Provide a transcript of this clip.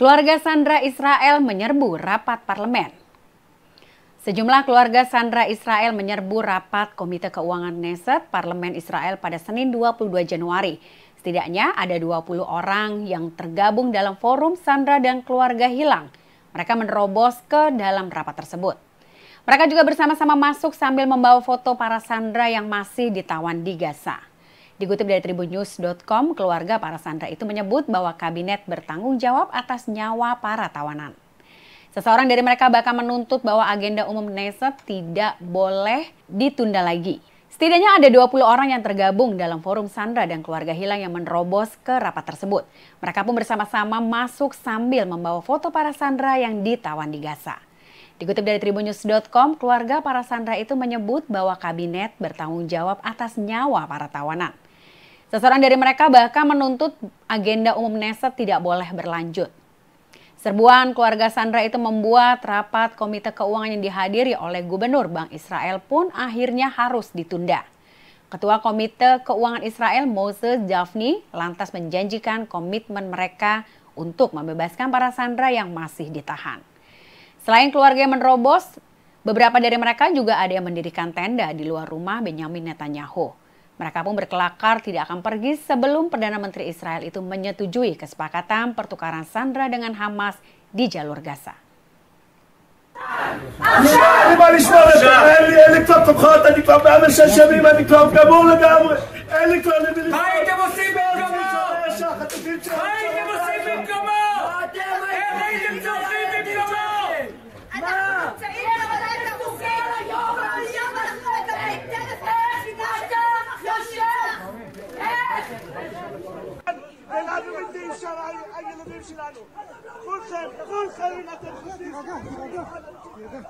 Keluarga Sandra Israel menyerbu rapat parlemen. Sejumlah keluarga Sandra Israel menyerbu rapat Komite Keuangan Neset Parlemen Israel pada Senin 22 Januari. Setidaknya ada 20 orang yang tergabung dalam forum Sandra dan keluarga hilang. Mereka menerobos ke dalam rapat tersebut. Mereka juga bersama-sama masuk sambil membawa foto para Sandra yang masih ditawan di Gaza. Dikutip dari tribunnews.com, keluarga para sandra itu menyebut bahwa kabinet bertanggung jawab atas nyawa para tawanan. Seseorang dari mereka bahkan menuntut bahwa agenda umum Neset tidak boleh ditunda lagi. Setidaknya ada 20 orang yang tergabung dalam forum Sandra dan keluarga hilang yang menerobos ke rapat tersebut. Mereka pun bersama-sama masuk sambil membawa foto para Sandra yang ditawan di Gaza. Dikutip dari tribunnews.com, keluarga para Sandra itu menyebut bahwa kabinet bertanggung jawab atas nyawa para tawanan. Seseorang dari mereka bahkan menuntut agenda umum Neset tidak boleh berlanjut. Serbuan keluarga Sandra itu membuat rapat Komite Keuangan yang dihadiri oleh Gubernur Bank Israel pun akhirnya harus ditunda. Ketua Komite Keuangan Israel Moses Jafni lantas menjanjikan komitmen mereka untuk membebaskan para Sandra yang masih ditahan. Selain keluarga yang menerobos, beberapa dari mereka juga ada yang mendirikan tenda di luar rumah Benyamin Netanyahu. Mereka pun berkelakar tidak akan pergi sebelum Perdana Menteri Israel itu menyetujui kesepakatan pertukaran Sandra dengan Hamas di jalur Gaza. אלענו מתים שם, הילדים שלנו. כולכם, כולכם אם אתם חושבים... תירגע, תירגע. תירגע.